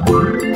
Bye.